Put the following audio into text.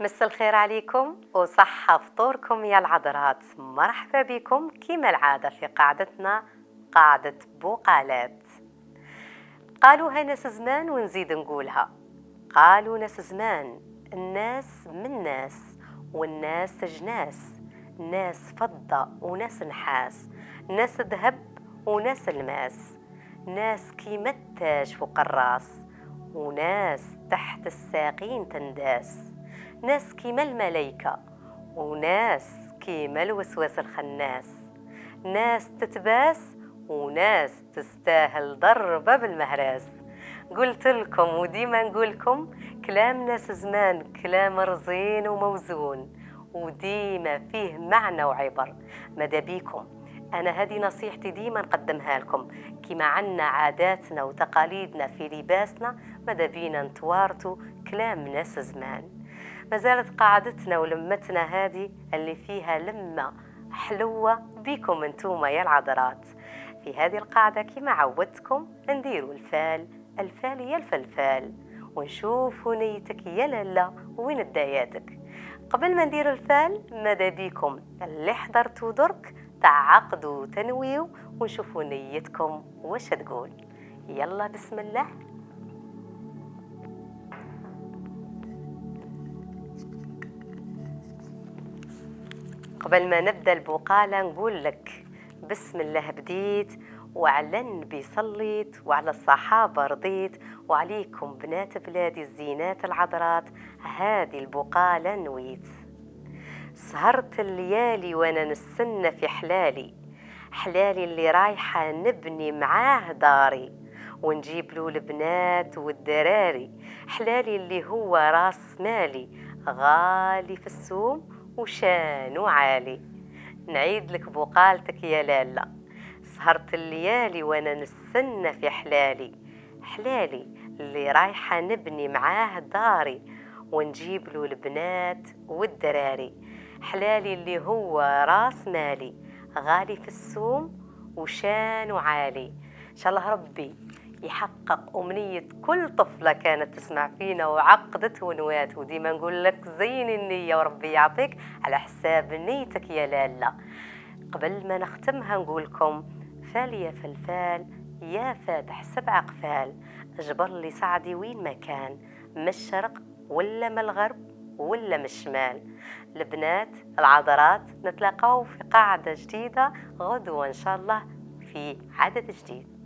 مس الخير عليكم وصحة فطوركم يا العذرات مرحبا بكم كما العادة في قاعدتنا قاعدة بقالات قالوها ناس زمان ونزيد نقولها. قالوا ناس زمان الناس من ناس والناس جناس. ناس فضة وناس نحاس. ناس ذهب وناس الماس. ناس كيما التاج فوق الراس. وناس تحت الساقين تنداس. ناس كيما الملايكة وناس كيما الوسواس الخناس. ناس تتباس وناس تستاهل ضربة بالمهراس. قلت لكم وديما نقول لكم كلام ناس زمان كلام رزين وموزون وديما فيه معنى وعبر. ماذا بيكم؟ أنا هذه نصيحتي ديما نقدمها لكم. كما عنا عاداتنا وتقاليدنا في لباسنا ماذا بينا نتوارتوا كلام ناس زمان؟ ما زالت قاعدتنا ولمتنا هذه اللي فيها لمة حلوة بيكم انتوما يا العذرات. في هذه القاعدة كما عودتكم نديروا الفال. الفال يا الفلفال. ونشوف نيتك يا لالا وين بداياتك قبل ما ندير الفال ماذا بيكم؟ اللي حضرتوا درك تعقدوا تنويو ونشوفوا نيتكم واش تقول. يلا بسم الله. قبل ما نبدأ البقالة نقول لك بسم الله بديت وعلى النبي صليت وعلى الصحابة رضيت وعليكم بنات بلادي الزينات العذرات هذه البقالة نويت. سهرت الليالي وأنا نستنى في حلالي. حلالي اللي رايحة نبني معاه داري. ونجيب له البنات والدراري. حلالي اللي هو راس مالي. غالي في السوم وشانو عالي نعيد لك بقالتك يا لالا. سهرت الليالي وأنا نستنى في حلالي. حلالي اللي رايحة نبني معاه داري. ونجيب له البنات والدراري. حلالي اللي هو راس مالي. غالي في السوم وشان وعالي. إن شاء الله ربي يحقق أمنية كل طفلة كانت تسمع فينا وعقدت ونوات وديما نقول لك زين النية وربي يعطيك على حساب نيتك يا لالا. قبل ما نختمها نقول لكم فال يا فلفال يا فاتح سبع قفال أجبر لي سعدي وين ما كان من الشرق ولا من الغرب ولا من الشمال. البنات العذرات نتلاقاو في قاعدة جديدة غدوة إن شاء الله في عدد جديد.